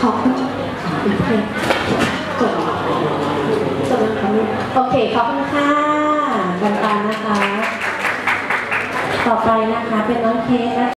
ขอบคุณโอเคจบจบแล้วค่ะลูกโอเค ขอบคุณค่ะบันตานะคะ ต่อไปนะคะเป็นน้องเค้กนะคะ